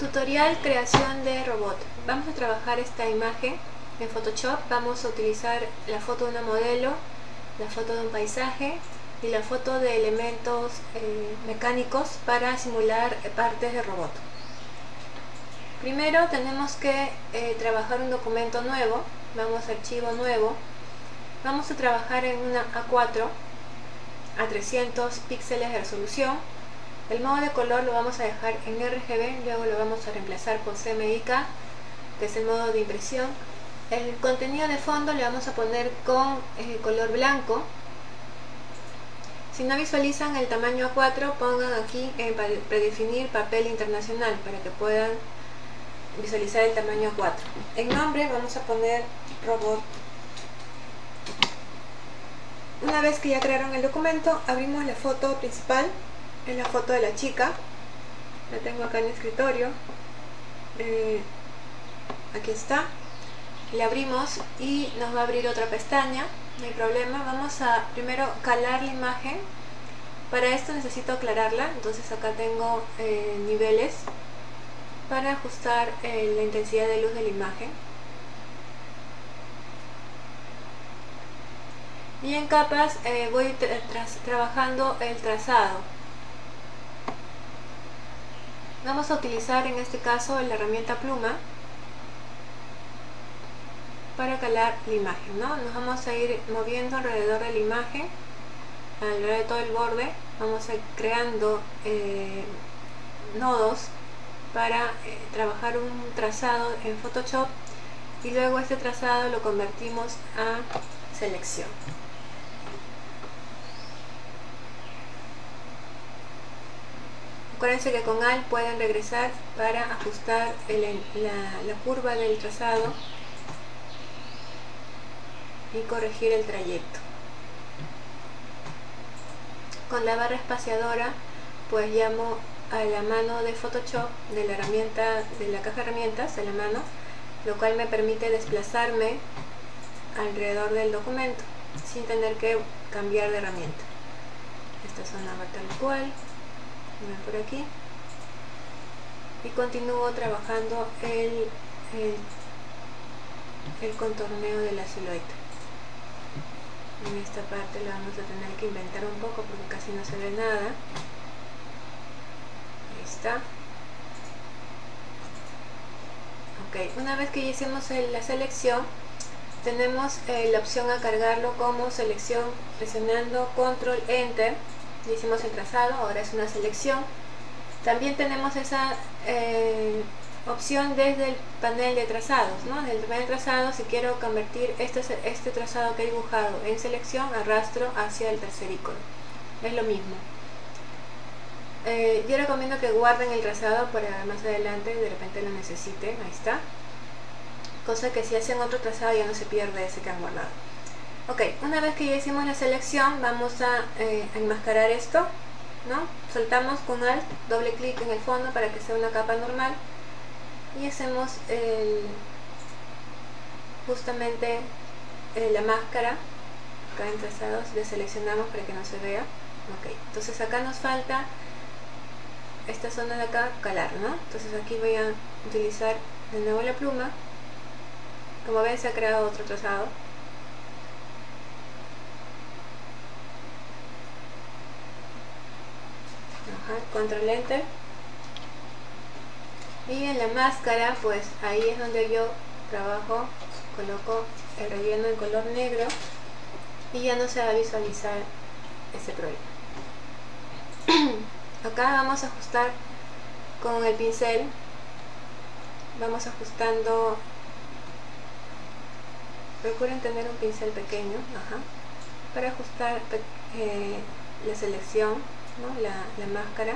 Tutorial creación de robot. Vamos a trabajar esta imagen en Photoshop. Vamos a utilizar la foto de una modelo, la foto de un paisaje y la foto de elementos eh, mecánicos para simular partes de robot. Primero tenemos que eh, trabajar un documento nuevo. Vamos a archivo nuevo. Vamos a trabajar en una A4 a 300 píxeles de resolución el modo de color lo vamos a dejar en RGB, luego lo vamos a reemplazar por CMYK, que es el modo de impresión. El contenido de fondo le vamos a poner con eh, color blanco. Si no visualizan el tamaño A4, pongan aquí en predefinir papel internacional para que puedan visualizar el tamaño A4. En nombre vamos a poner robot. Una vez que ya crearon el documento, abrimos la foto principal es la foto de la chica. La tengo acá en el escritorio. Eh, aquí está. Le abrimos y nos va a abrir otra pestaña. No hay problema. Vamos a primero calar la imagen. Para esto necesito aclararla. Entonces acá tengo eh, niveles para ajustar eh, la intensidad de luz de la imagen. Y en capas voy trabajando el trazado Vamos a utilizar en este caso la herramienta pluma para calar la imagen. ¿no? Nos vamos a ir moviendo alrededor de la imagen, alrededor de todo el borde. Vamos a ir creando eh, nodos para eh, trabajar un trazado en Photoshop y luego este trazado lo convertimos a selección. Acuérdense que con AL pueden regresar para ajustar la, curva del trazado y corregir el trayecto. Con la barra espaciadora pues llamo a la mano de Photoshop de la herramienta de la caja de herramientas a la mano lo cual me permite desplazarme alrededor del documento sin tener que cambiar de herramienta esta zona va tal cual por aquí. Y continúo trabajando el, el, contorneo de la silueta. En esta parte la vamos a tener que inventar un poco porque casi no se ve nada. Está. Ok, una vez que ya hicimos la selección tenemos eh, la opción a cargarlo como selección presionando control enter hicimos el trazado, ahora es una selección. También tenemos esa eh, opción desde el panel de trazados, ¿no? Desde el panel de trazados, si quiero convertir este, este trazado que he dibujado en selección, arrastro hacia el tercer icono. Es lo mismo. Eh, yo recomiendo que guarden el trazado para más adelante, de repente lo necesiten, ahí está. Cosa que si hacen otro trazado ya no se pierde ese que han guardado. Ok, una vez que ya hicimos la selección, vamos a, eh, enmascarar esto, ¿no? Soltamos con Alt, doble clic en el fondo para que sea una capa normal y hacemos justamente eh, la máscara acá en trazados, deseleccionamos para que no se vea. Ok, entonces acá nos falta esta zona de acá, calar, ¿no? Entonces aquí voy a utilizar de nuevo la pluma. Como ven se ha creado otro trazado control enter. Y en la máscara pues ahí es donde yo trabajo coloco el relleno en color negro y ya no se va a visualizar ese problema. Acá vamos a ajustar con el pincel vamos ajustando recuerden tener un pincel pequeño para ajustar eh, la selección la, la máscara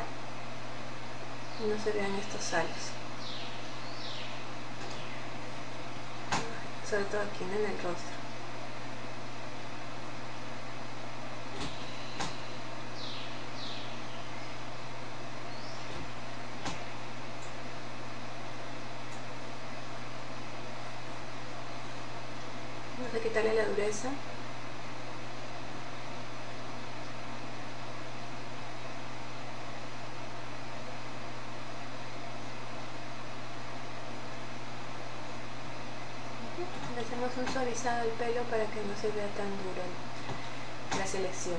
no se vean estos salos sobre todo aquí en el rostro. Vamos a quitarle la dureza el pelo para que no se vea tan duro la selección.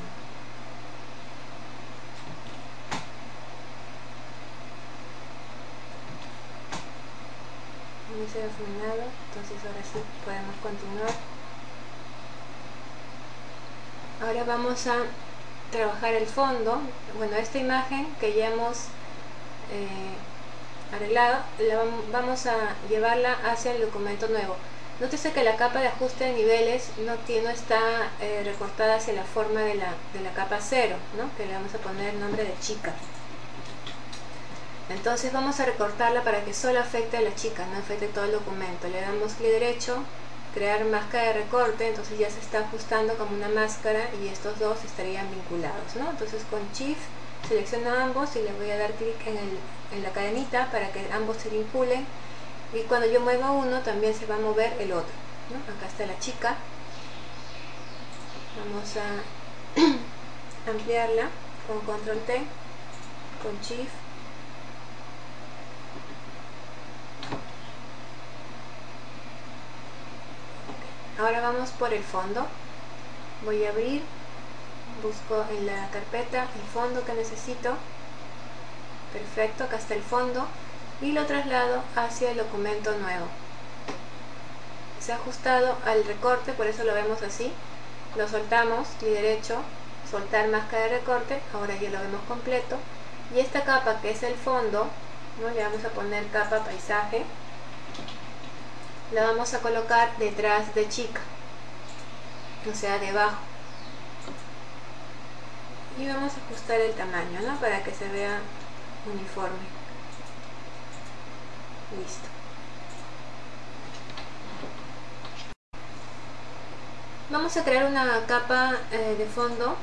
Muy se entonces ahora sí podemos continuar. Ahora vamos a trabajar el fondo. Bueno, esta imagen que ya hemos eh, arreglado, la vamos a llevarla hacia el documento nuevo. Nótese que la capa de ajuste de niveles no, tiene, está eh, recortada hacia la forma de la, de la capa 0, ¿no? que le vamos a poner el nombre de chica. Entonces vamos a recortarla para que solo afecte a la chica, no afecte todo el documento. Le damos clic derecho, crear máscara de recorte, entonces ya se está ajustando como una máscara y estos dos estarían vinculados. ¿no? Entonces con Shift selecciono ambos y le voy a dar clic en, en la cadenita para que ambos se vinculen y cuando yo mueva uno también se va a mover el otro acá está la chica. Vamos a ampliarla con control T con shift. Ahora vamos por el fondo. Voy a abrir busco en la carpeta el fondo que necesito. Perfecto acá está el fondo y lo traslado hacia el documento nuevo. Se ha ajustado al recorte, por eso lo vemos así. Lo soltamos, clic derecho, soltar máscara de recorte, ahora ya lo vemos completo. Y esta capa que es el fondo, ¿no? le vamos a poner capa paisaje, la vamos a colocar detrás de chica, o sea debajo. Y vamos a ajustar el tamaño, ¿no? Para que se vea uniforme listo. Vamos a crear una capa eh, de fondo.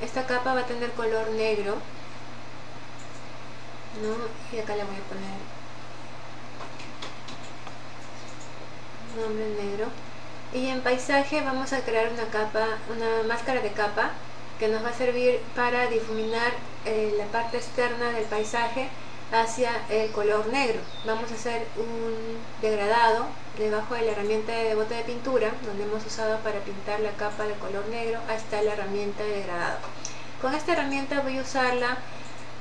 Esta capa va a tener color negro ¿no? y acá le voy a poner nombre negro. Y en paisaje vamos a crear una capa una máscara de capa que nos va a servir para difuminar eh, la parte externa del paisaje hacia el color negro. Vamos a hacer un degradado debajo de la herramienta de bote de pintura, donde hemos usado para pintar la capa de color negro, hasta la herramienta de degradado. Con esta herramienta voy a usarla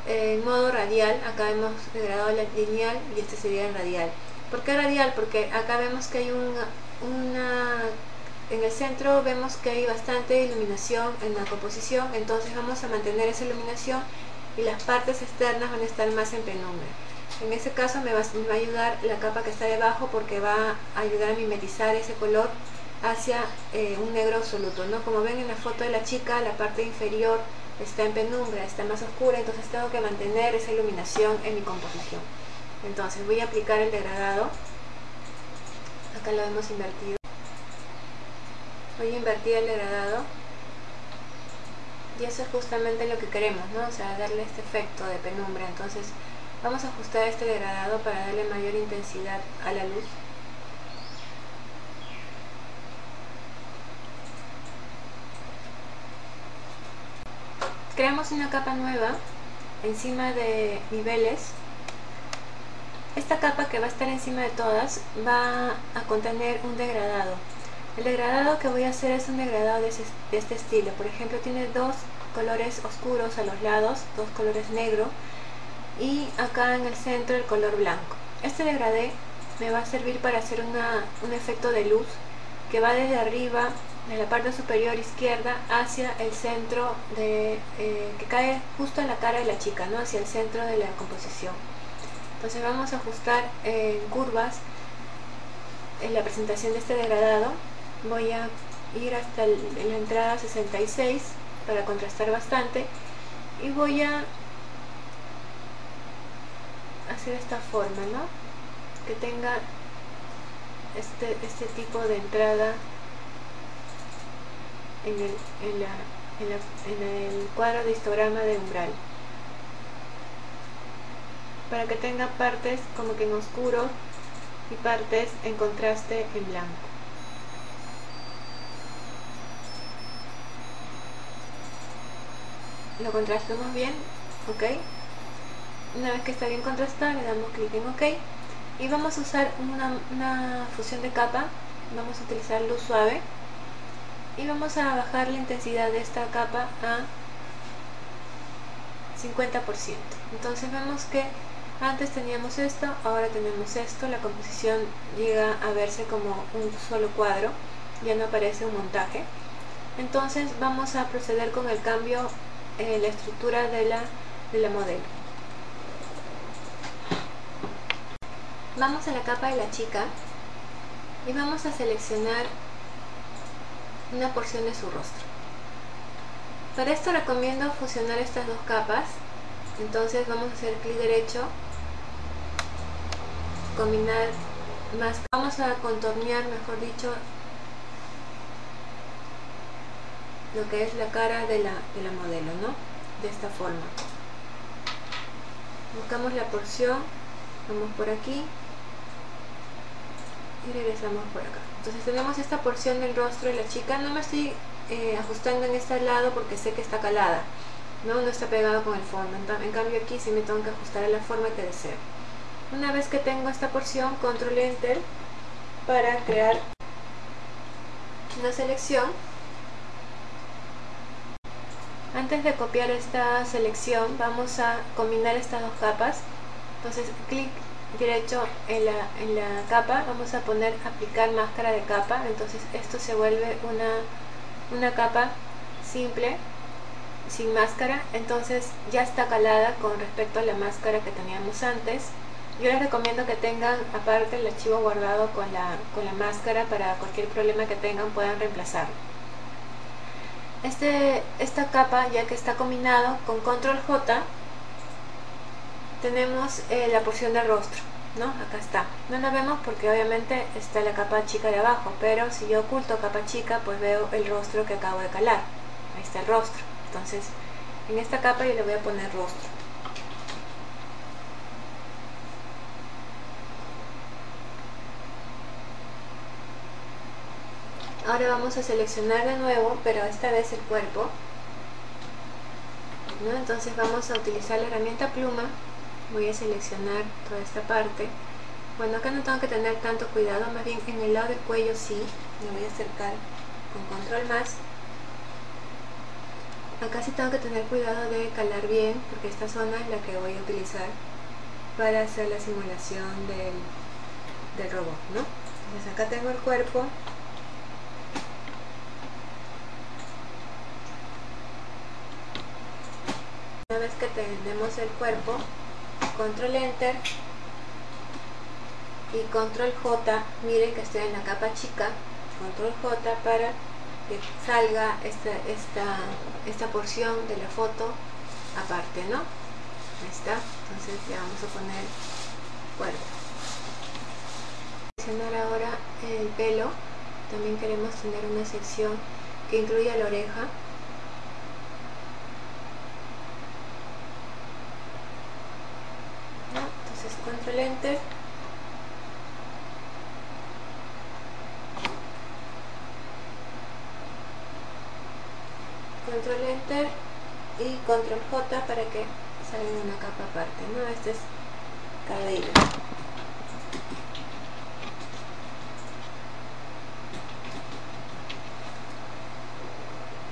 en modo radial, acá hemos degradado la lineal y este sería el radial. ¿Por qué radial? Porque acá vemos que hay una, una en el centro vemos que hay bastante iluminación en la composición, entonces vamos a mantener esa iluminación y las partes externas van a estar más en penumbra. En ese caso me va, a ayudar la capa que está debajo porque va a ayudar a mimetizar ese color hacia eh, un negro absoluto. ¿no? Como ven en la foto de la chica, la parte inferior está en penumbra, está más oscura, entonces tengo que mantener esa iluminación en mi composición. Entonces voy a aplicar el degradado. Acá lo hemos invertido. Voy a invertir el degradado y eso es justamente lo que queremos, ¿no? O sea, darle este efecto de penumbra. Entonces vamos a ajustar este degradado para darle mayor intensidad a la luz. Creamos una capa nueva encima de niveles. Esta capa que va a estar encima de todas va a contener un degradado. El degradado que voy a hacer es un degradado de, este estilo. Por ejemplo, tiene dos colores oscuros a los lados, dos colores negro y acá en el centro el color blanco. Este degradé me va a servir para hacer un efecto de luz que va desde arriba, de la parte superior izquierda, hacia el centro, de, eh, que cae justo en la cara de la chica, ¿no? hacia el centro de la composición. Entonces vamos a ajustar en curvas en la presentación de este degradado voy a ir hasta la entrada 66 para contrastar bastante y voy a hacer esta forma ¿no? que tenga este, este tipo de entrada en el, en, la, en, el cuadro de histograma de umbral para que tenga partes como que en oscuro y partes en contraste en blanco lo contrastamos bien, ok. Una vez que está bien contrastado le damos clic en ok. Y vamos a usar una, fusión de capa. Vamos a utilizar luz suave. Y vamos a bajar la intensidad de esta capa a 50% entonces vemos que antes teníamos esto, ahora tenemos esto. La composición llega a verse como un solo cuadro. Ya no aparece un montaje. Entonces vamos a proceder con el cambio la estructura de la, de la modelo vamos a la capa de la chica y vamos a seleccionar una porción de su rostro. Para esto recomiendo fusionar estas dos capas, entonces vamos a hacer clic derecho, combinar más, vamos a contornear mejor dicho lo que es la cara de la, de la modelo, ¿no? De esta forma. Buscamos la porción, vamos por aquí y regresamos por acá entonces tenemos esta porción del rostro de la chica no me estoy eh, ajustando en este lado porque sé que está calada no, no está pegado con el fondo en, cambio aquí sí me tengo que ajustar a la forma que deseo una vez que tengo esta porción control enter para crear una selección antes de copiar esta selección vamos a combinar estas dos capas. Entonces clic derecho en la, en la capa vamos a poner aplicar máscara de capa. Entonces esto se vuelve una, una capa simple sin máscara. Entonces ya está calada con respecto a la máscara que teníamos antes. Yo les recomiendo que tengan aparte el archivo guardado con la, con la máscara para cualquier problema que tengan puedan reemplazarlo este, esta capa ya que está combinado con control J tenemos eh, la porción del rostro ¿no? acá está. No la vemos porque obviamente está la capa chica de abajo pero si yo oculto capa chica pues veo el rostro que acabo de calar. Ahí está el rostro. Entonces en esta capa yo le voy a poner rostro ahora vamos a seleccionar de nuevo pero esta vez el cuerpo entonces vamos a utilizar la herramienta pluma. Voy a seleccionar toda esta parte. Bueno acá no tengo que tener tanto cuidado más bien en el lado del cuello sí. Me voy a acercar con control más. Acá sí tengo que tener cuidado de calar bien porque esta zona es la que voy a utilizar para hacer la simulación del, del robot ¿no? entonces acá tengo el cuerpo una vez que tenemos el cuerpo control enter y control J miren que estoy en la capa chica control J para que salga esta, esta, esta porción de la foto aparte ¿no? ahí está entonces ya vamos a poner cuerpo seleccionar ahora el pelo también queremos tener una sección que incluya la oreja enter control enter y control J para que salga una capa aparte no este es cabello.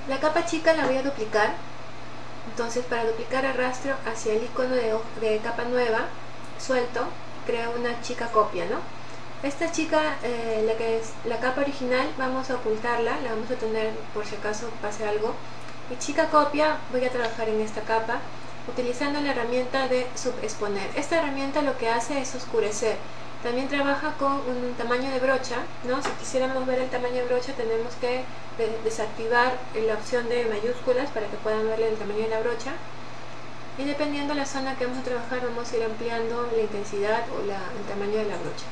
La capa chica la voy a duplicar. Entonces para duplicar arrastro hacia el icono de capa nueva suelto, creo una chica copia, ¿no? Esta chica, eh, la que es la capa original, vamos a ocultarla, la vamos a tener por si acaso pase algo. Y chica copia, voy a trabajar en esta capa utilizando la herramienta de subexponer. Esta herramienta lo que hace es oscurecer. También trabaja con un tamaño de brocha, ¿no? Si quisiéramos ver el tamaño de brocha tenemos que desactivar la opción de mayúsculas para que puedan ver el tamaño de la brocha y dependiendo de la zona que vamos a trabajar vamos a ir ampliando la intensidad o el tamaño de la brocha.